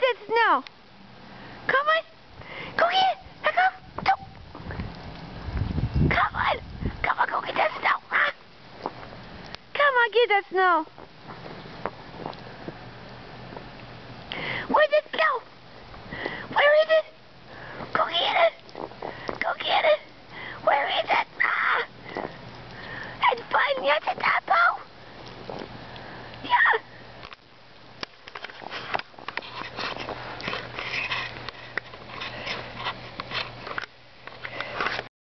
gets it. Come on. Go get it. Snow. Come on, get that snow. Where's the snow? Where is it? Go get it. Go get it. Where is it? Ah. And find me at the top.